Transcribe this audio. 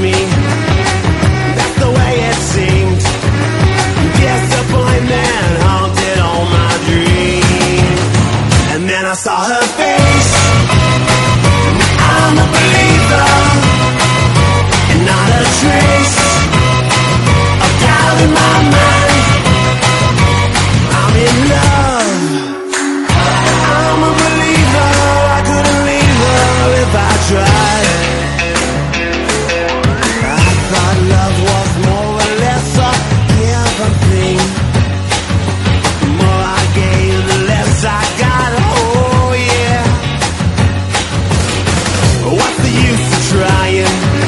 me. That's the way it seemed. Disappointment haunted all my dreams. And then I saw her face. I'm a believer. Trying